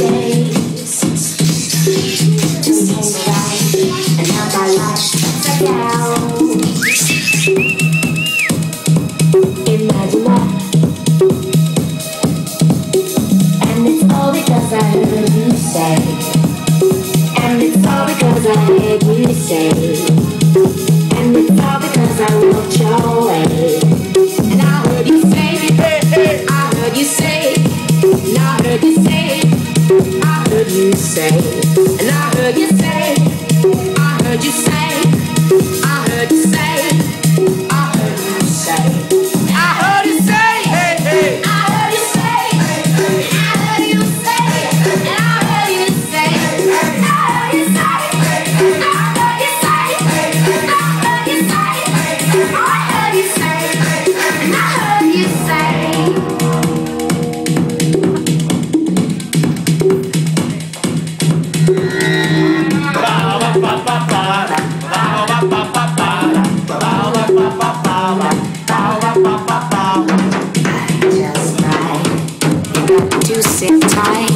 days down Imagine that And it's all because I heard you say And it's all because I heard you say day. Same sit tight.